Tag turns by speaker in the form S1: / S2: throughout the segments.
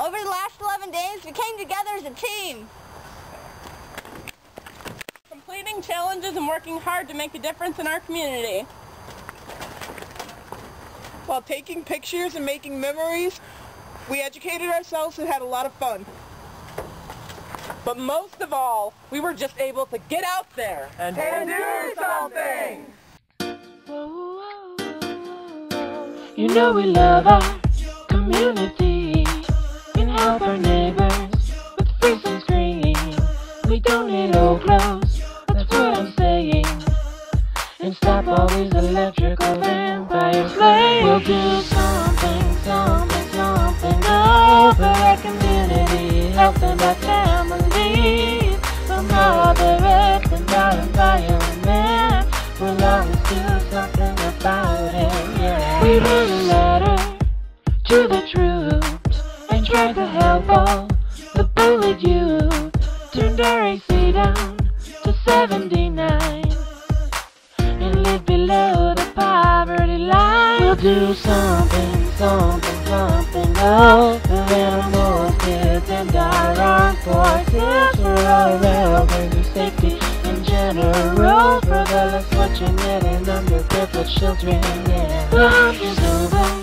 S1: Over the last 11 days, we came together as a team.
S2: Completing challenges and working hard to make a difference in our community.
S3: While taking pictures and making memories, we educated ourselves and had a lot of fun.
S2: But most of all, we were just able to get out there and,
S3: And do something!
S4: You know we love our community and help our neighbors with free. We don't need old clothes, that's what I'm saying. And stop all these electrical vampires. We'll do something, something, something over our community, helping our families. From Mother Earth and our environment, we'll always do something about it. Yeah. We wrote a letter to the troops help all the bullied youth. Turned our AC down to 79 and live below the poverty line. We'll do something, something, something. Oh, the animals, kids, and our armed forces for all their safety in general. For the less fortunate and underprivileged children, yeah. Hunt is over.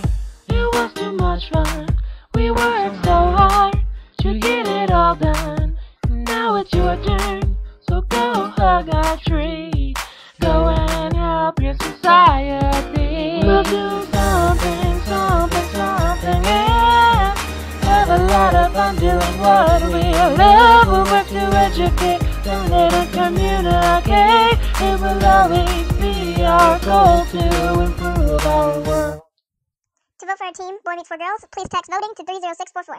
S4: Doing what we love. We'll work to educate, donate, and communicate. It will always be our goal to improve our world.
S5: To vote for our team, Boy Meets 4 Girls, please text voting to 30644.